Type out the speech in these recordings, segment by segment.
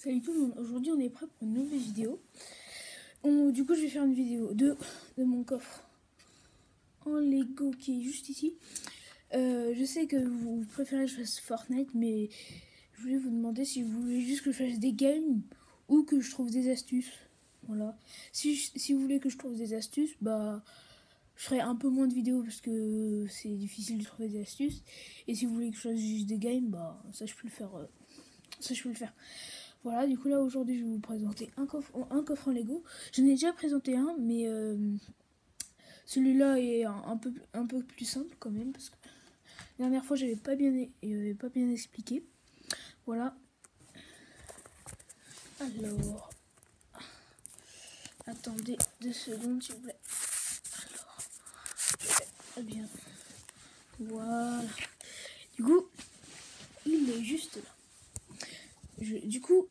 Salut tout le monde, aujourd'hui on est prêt pour une nouvelle vidéo. Du coup je vais faire une vidéo de, mon coffre en Lego qui est juste ici. Euh, je sais que vous préférez que je fasse Fortnite mais je voulais vous demander si vous voulez juste que je fasse des games ou que je trouve des astuces. Voilà. Si vous voulez que je trouve des astuces, bah je ferai un peu moins de vidéos parce que c'est difficile de trouver des astuces. Et si vous voulez que je fasse juste des games, bah ça je peux le faire. euh, ça je peux le faire. Voilà, du coup là aujourd'hui je vais vous présenter un coffre, un coffre en Lego. J'en ai déjà présenté un, mais euh, celui-là est un, peu, plus simple quand même parce que la dernière fois j'avais pas pas bien expliqué. Voilà. Alors, attendez deux secondes s'il vous plaît. Alors, très bien. Voilà. Du coup, il est juste là. Je- du coup,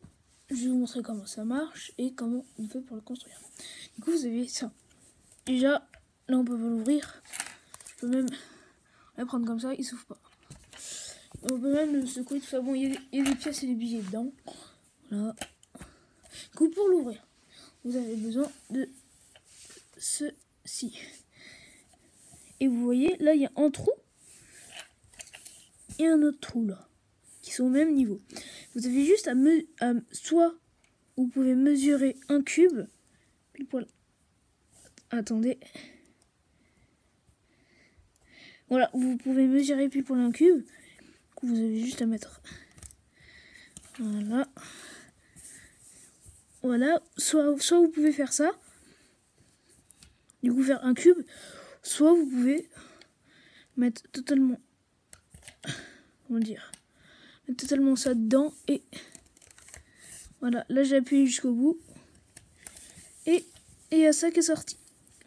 je vais vous montrer comment ça marche et comment on fait pour le construire. Du coup, vous avez ça. Déjà, là, on peut l'ouvrir. Je peux même le prendre comme ça, il s'ouvre pas. On peut même le secouer, tout ça. Bon, il y, a des- il y a des pièces et des billets dedans. Voilà. Du coup, pour l'ouvrir, vous avez besoin de ceci. Et vous voyez, là, il y a un trou et un autre trou là, qui sont au même niveau. Vous avez juste à, me, à- soit vous pouvez mesurer un cube, pile poil. Attendez. Voilà, vous pouvez mesurer pile poil un cube. Vous avez juste à mettre. Voilà. Voilà, soit, soit vous pouvez faire ça. Du coup, faire un cube. Soit vous pouvez mettre totalement. Comment dire Mettre totalement ça dedans et. Voilà, là j'ai appuyé jusqu'au bout. Et il y a ça qui est sorti.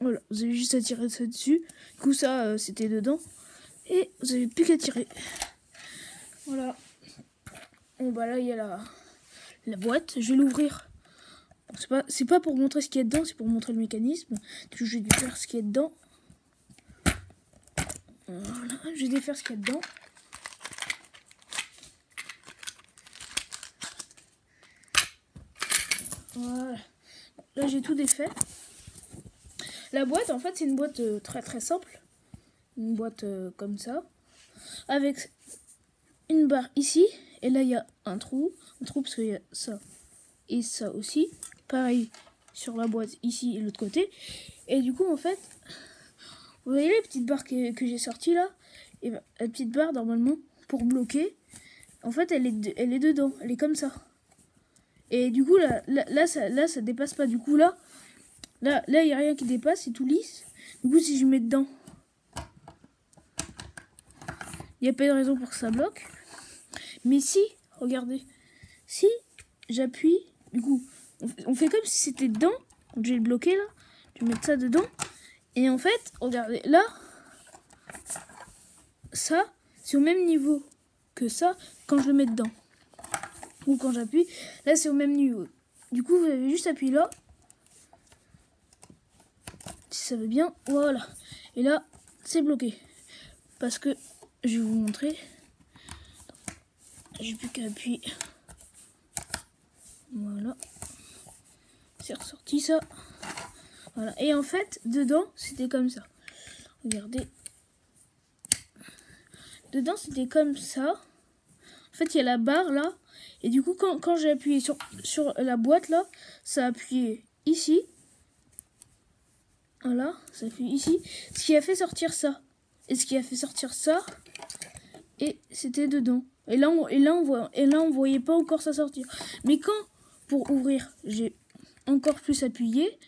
Voilà, vous avez juste à tirer ça dessus. Du coup, ça euh, c'était dedans. Et vous avez plus qu'à tirer. Voilà. Bon, bah là il y a la, boîte. Je vais l'ouvrir. C'est pas, pas pour montrer ce qu'il y a dedans, c'est pour montrer le mécanisme. Coup, je vais défaire ce qu'il y a dedans. Voilà, je vais défaire ce qu'il y a dedans. Voilà. Là, j'ai tout défait. La boîte, en fait, c'est une boîte euh, très très simple. Une boîte euh, comme ça. Avec une barre ici. Et là, il y a un trou. Un trou parce qu'il y a ça et ça aussi. Pareil sur la boîte ici et l'autre côté. Et du coup, en fait, vous voyez les petites barres que, j'ai sorties là? Et ben, la petite barre, normalement, pour bloquer, en fait, elle est dedans. Elle est comme ça. Et du coup, là, ça, là, ça dépasse pas. Du coup, là, là, là, il n'y a rien qui dépasse, c'est tout lisse. Du coup, si je mets dedans, il n'y a pas de raison pour que ça bloque. Mais si, regardez, si j'appuie, du coup, on fait, on fait comme si c'était dedans. Donc, je vais le bloquer là. Je vais mettre ça dedans. Et en fait, regardez, là, ça, c'est au même niveau que ça quand je le mets dedans ou quand j'appuie, là c'est au même niveau. Du coup, vous avez juste appuyé là. Si ça veut bien, voilà. Et là, c'est bloqué. Parce que, je vais vous montrer. J'ai plus qu'à appuyer. Voilà. C'est ressorti ça. Voilà. Et en fait, dedans, c'était comme ça. Regardez. Dedans, c'était comme ça. En fait, il y a la barre là. Et du coup, quand, quand j'ai appuyé sur, la boîte là, ça a appuyé ici. Voilà, ça appuie ici. Ce qui a fait sortir ça. Et ce qui a fait sortir ça. Et c'était dedans. Et là, on, et, là, voit, et là, on voyait pas encore ça sortir. Mais quand, pour ouvrir, j'ai encore plus appuyé.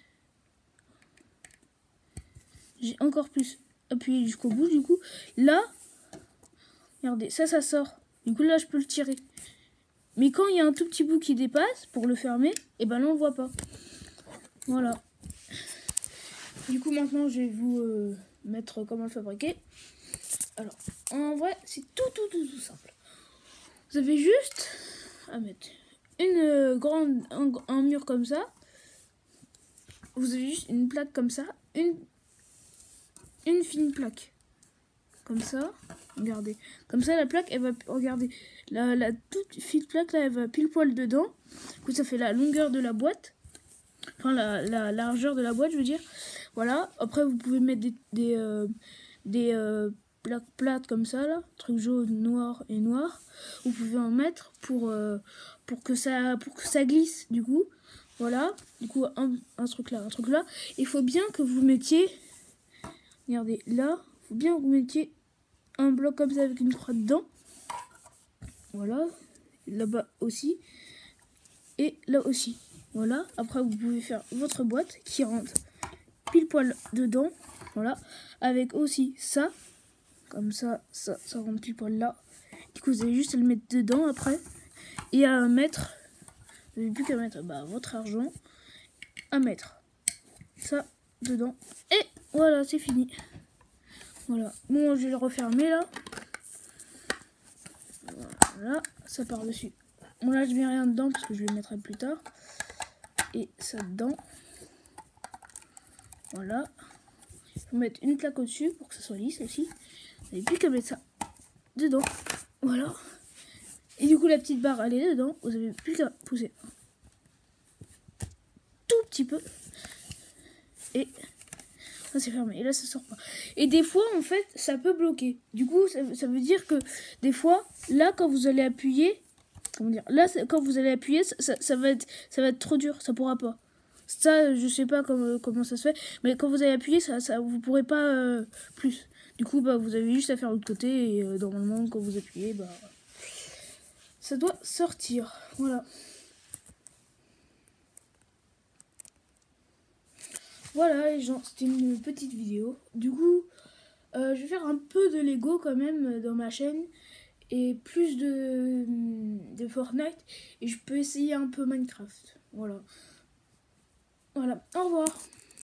J'ai encore plus appuyé jusqu'au bout. Du coup, là, regardez, ça, ça sort. Du coup, là, je peux le tirer. Mais quand il y a un tout petit bout qui dépasse, pour le fermer, et ben là, on voit pas. Voilà. Du coup, maintenant, je vais vous euh, mettre comment le fabriquer. Alors, en vrai, c'est tout, tout, tout, tout simple. Vous avez juste à mettre une euh, grande, un, un mur comme ça. Vous avez juste une plaque comme ça, une, une fine plaque comme ça. Regardez. Comme ça, la plaque, elle va, regardez, la, la toute fine plaque, là, elle va pile poil dedans. Du coup, ça fait la longueur de la boîte. Enfin, la, la largeur de la boîte, je veux dire. Voilà. Après, vous pouvez mettre des, euh, euh, plaques plates comme ça, là. Truc jaune, noir et noir. Vous pouvez en mettre pour, euh, pour, que, ça, pour que ça glisse, du coup. Voilà. Du coup, un, un truc là, un truc là. Il faut bien que vous mettiez... Regardez, là, faut bien que vous mettiez un bloc comme ça avec une croix dedans. Voilà. Là-bas aussi. Et là aussi. Voilà. Après, vous pouvez faire votre boîte qui rentre pile poil dedans. Voilà. Avec aussi ça. Comme ça, ça, ça rentre pile poil là. Du coup, vous avez juste à le mettre dedans après. Et à mettre. Vous n'avez plus qu'à mettre bah, votre argent. À mettre ça dedans. Et voilà, c'est fini. Voilà. Bon, je vais le refermer là. Voilà, ça part dessus. Bon, là, je mets rien dedans parce que je le mettrai plus tard. Et ça dedans. Voilà. Il faut mettre une plaque au-dessus pour que ça soit lisse aussi. Vous n'avez plus qu'à mettre ça dedans. Voilà. Et du coup, la petite barre, elle est dedans. Vous avez plus qu'à pousser. Tout petit peu. Et c'est fermé. Et là, ça sort pas. Et des fois, en fait, ça peut bloquer. Du coup, ça, veut dire que des fois, là, quand vous allez appuyer, comment dire, là, quand vous allez appuyer, ça, va être, ça va être trop dur. Ça pourra pas. Ça, je sais pas comment, comment ça se fait. Mais quand vous allez appuyer, ça, ça, vous pourrez pas euh, plus. Du coup, bah, vous avez juste à faire l'autre côté. Et euh, normalement, quand vous appuyez, bah, ça doit sortir. Voilà. Voilà les gens, c'était une petite vidéo. Du coup, euh, je vais faire un peu de Lego quand même dans ma chaîne. Et plus de, de Fortnite. Et je peux essayer un peu Minecraft. Voilà. Voilà. Au revoir.